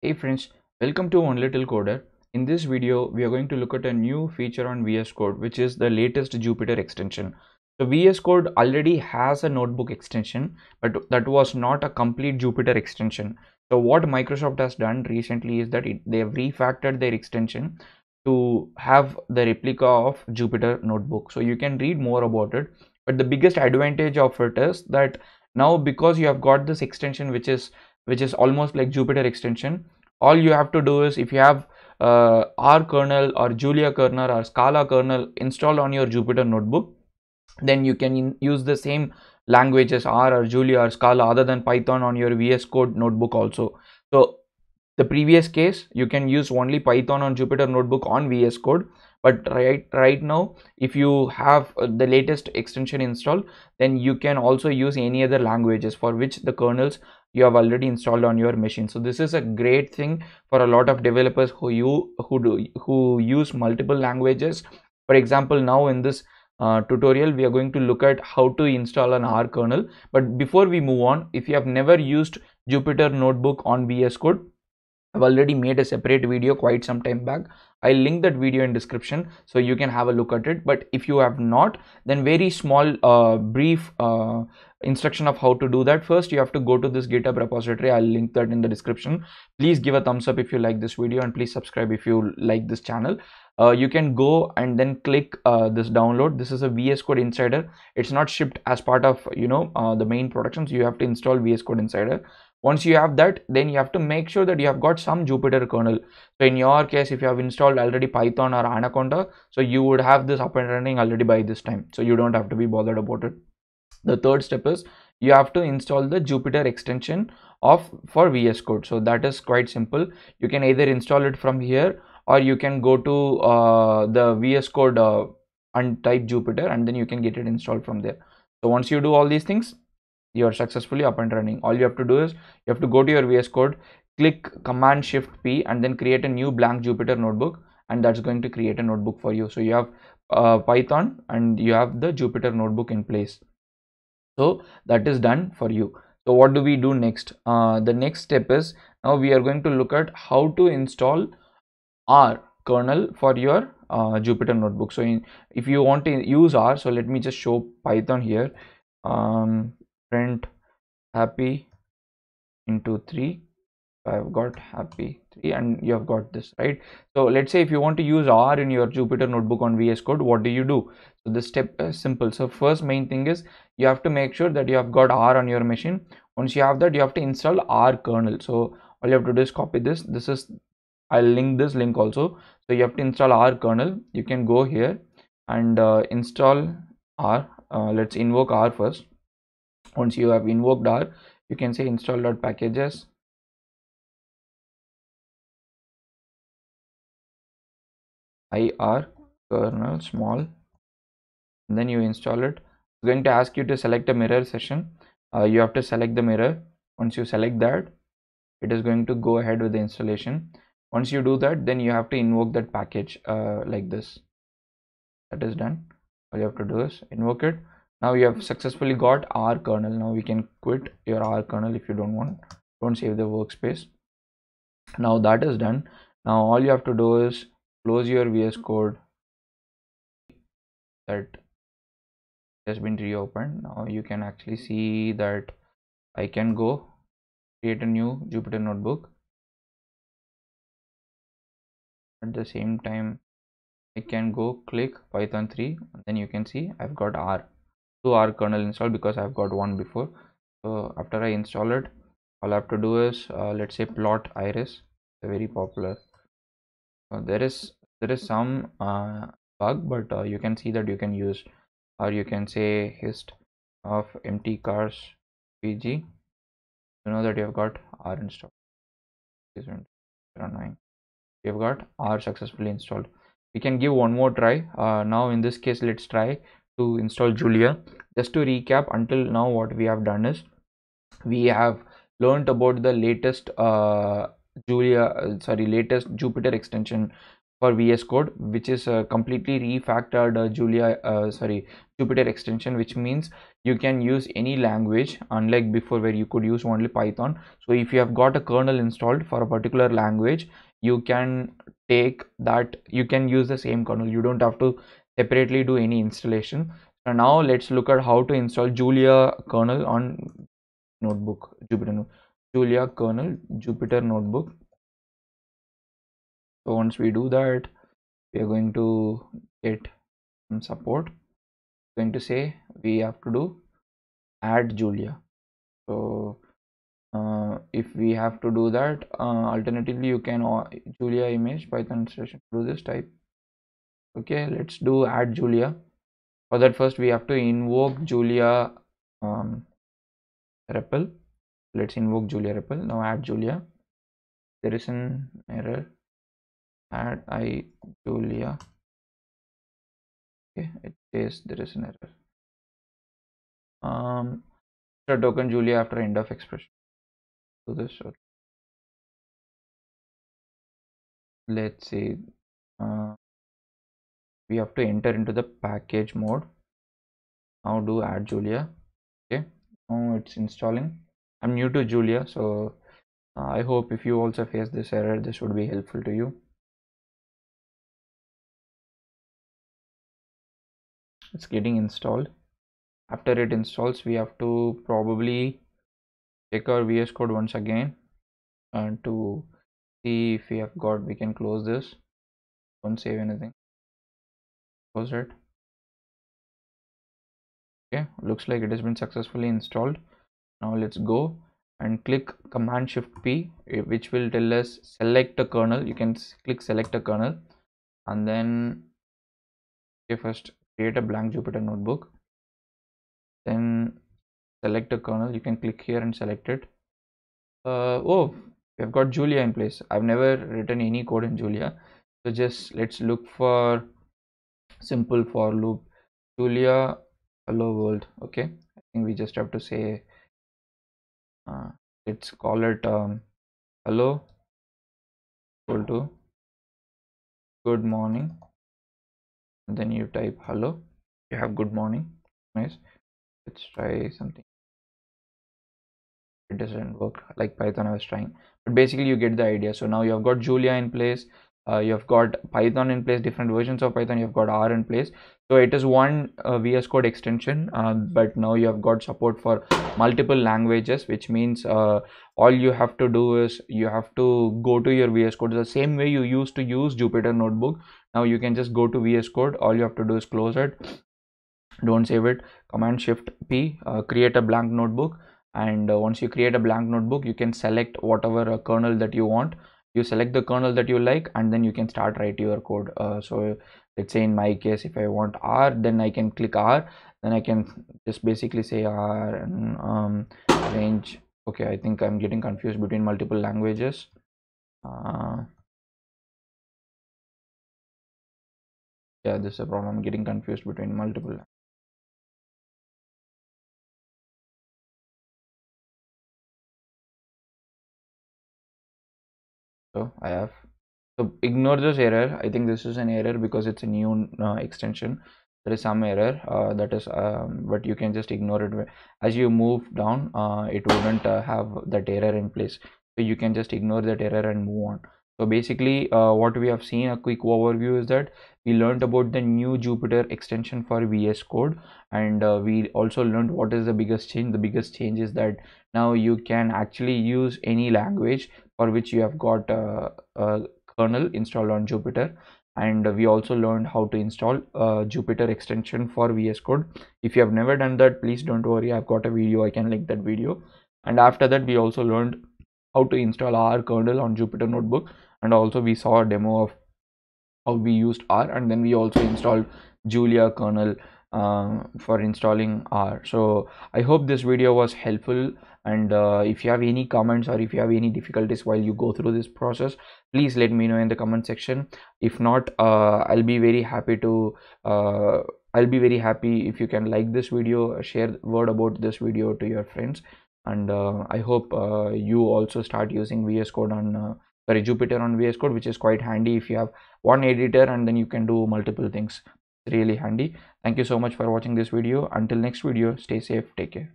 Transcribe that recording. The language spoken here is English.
Hey friends, welcome to One Little Coder. In this video, we are going to look at a new feature on VS Code, which is the latest Jupyter extension. So VS Code already has a notebook extension, but that was not a complete Jupyter extension. So what Microsoft has done recently is that it, they have refactored their extension to have the replica of Jupyter notebook. So you can read more about it. But the biggest advantage of it is that now because you have got this extension which is which is almost like Jupyter extension all you have to do is if you have uh, R kernel or Julia kernel or Scala kernel installed on your Jupyter notebook then you can use the same languages R or Julia or Scala other than Python on your VS Code notebook also. So the previous case you can use only Python on Jupyter notebook on VS Code but right right now if you have uh, the latest extension installed then you can also use any other languages for which the kernels you have already installed on your machine. So this is a great thing for a lot of developers who you who do who use multiple languages. For example now in this uh, tutorial we are going to look at how to install an R kernel. But before we move on if you have never used Jupyter notebook on VS Code I've already made a separate video quite some time back. I'll link that video in description so you can have a look at it. But if you have not then very small uh, brief uh, instruction of how to do that. First you have to go to this github repository. I'll link that in the description. Please give a thumbs up if you like this video and please subscribe if you like this channel. Uh, you can go and then click uh, this download. This is a vs code insider. It's not shipped as part of you know uh, the main productions. You have to install vs code insider once you have that then you have to make sure that you have got some jupyter kernel. So in your case if you have installed already python or anaconda so you would have this up and running already by this time. So you don't have to be bothered about it. The third step is you have to install the jupyter extension of for vs code. So that is quite simple. You can either install it from here or you can go to uh, the vs code uh, and type jupyter and then you can get it installed from there. So once you do all these things you are successfully up and running. All you have to do is you have to go to your vs code click command shift p and then create a new blank jupyter notebook and that's going to create a notebook for you. So you have uh, python and you have the jupyter notebook in place. So that is done for you. So what do we do next? Uh, the next step is now we are going to look at how to install r kernel for your uh, jupyter notebook. So in, if you want to use r so let me just show python here. Um, print happy into 3 I've got happy 3 and you have got this right? So let's say if you want to use R in your Jupyter notebook on VS Code what do you do? So the step is simple. So first main thing is you have to make sure that you have got R on your machine. Once you have that you have to install R kernel. So all you have to do is copy this. This is I'll link this link also. So you have to install R kernel. You can go here and uh, install R. Uh, let's invoke R first once you have invoked R you can say install.packages ir kernel small. And then you install it. It's going to ask you to select a mirror session. Uh, you have to select the mirror. Once you select that it is going to go ahead with the installation. Once you do that then you have to invoke that package uh, like this. That is done. All you have to do is invoke it now you have successfully got r kernel. Now we can quit your r kernel if you don't want don't save the workspace. Now that is done. Now all you have to do is close your vs code. That has been reopened. Now you can actually see that i can go create a new jupyter notebook. At the same time i can go click python 3 and then you can see i've got r two R kernel install because i've got one before. So after i install it all i have to do is uh, let's say plot iris very popular. Uh, there is there is some uh, bug but uh, you can see that you can use or you can say hist of mtcars pg you know that you have got r installed. You have got r successfully installed. We can give one more try. Uh, now in this case let's try to install julia just to recap until now what we have done is we have learned about the latest uh, julia uh, sorry latest jupyter extension for VS Code, which is a completely refactored uh, Julia, uh, sorry, Jupyter extension, which means you can use any language, unlike before where you could use only Python. So if you have got a kernel installed for a particular language, you can take that, you can use the same kernel. You don't have to separately do any installation. So now let's look at how to install Julia kernel on notebook, Jupyter, Julia kernel, Jupyter notebook. So once we do that we are going to get some support. Going to say we have to do add julia. So uh, if we have to do that uh, alternatively you can uh, julia image python installation do this type okay let's do add julia. For that first we have to invoke julia um, REPL let's invoke julia REPL now add julia. There is an error. Add i julia. Okay it says there is an error. Um token julia after end of expression. Do this let's see uh, we have to enter into the package mode. Now do add julia. Okay. Now it's installing. I'm new to julia so uh, i hope if you also face this error this would be helpful to you. It's getting installed. After it installs we have to probably check our vs code once again and to see if we have got we can close this. Don't save anything close it okay looks like it has been successfully installed. Now let's go and click command shift p eh, which will tell us select a kernel. You can click select a kernel and then okay first create a blank Jupyter notebook. Then select a kernel. You can click here and select it. Uh, oh we have got Julia in place. I've never written any code in Julia. So just let's look for simple for loop. Julia hello world. Okay I think we just have to say uh, let's call it um, hello equal to good morning. And then you type hello. You have good morning nice. Let's try something. It doesn't work. Like python i was trying. But basically you get the idea. So now you have got julia in place uh, you have got python in place different versions of python you've got r in place. So it is one uh, vs code extension uh, but now you have got support for multiple languages which means uh, all you have to do is you have to go to your vs code the same way you used to use jupyter notebook. Now you can just go to vs code. All you have to do is close it. Don't save it. Command shift p uh, create a blank notebook. And uh, once you create a blank notebook you can select whatever kernel that you want you select the kernel that you like and then you can start write your code. Uh, so let's say in my case if i want r then i can click r then i can just basically say r and um, range. Okay i think i'm getting confused between multiple languages. Uh, yeah this is a problem. I'm getting confused between multiple so I have. So ignore this error. I think this is an error because it's a new uh, extension. There is some error uh, that is um, but you can just ignore it. As you move down uh, it wouldn't uh, have that error in place. So you can just ignore that error and move on so basically uh, what we have seen a quick overview is that we learned about the new jupyter extension for vs code. And uh, we also learned what is the biggest change. The biggest change is that now you can actually use any language for which you have got uh, a kernel installed on jupyter. And we also learned how to install a jupyter extension for vs code. If you have never done that please don't worry. I've got a video. I can link that video. And after that we also learned how to install R kernel on jupyter notebook and also we saw a demo of how we used R and then we also installed Julia kernel uh, for installing R. So I hope this video was helpful. And uh, if you have any comments or if you have any difficulties while you go through this process please let me know in the comment section. If not uh, I'll be very happy to uh, I'll be very happy if you can like this video share word about this video to your friends. And uh, I hope uh, you also start using VS Code on sorry Jupyter on VS Code, which is quite handy if you have one editor and then you can do multiple things. really handy. Thank you so much for watching this video. Until next video, stay safe, take care.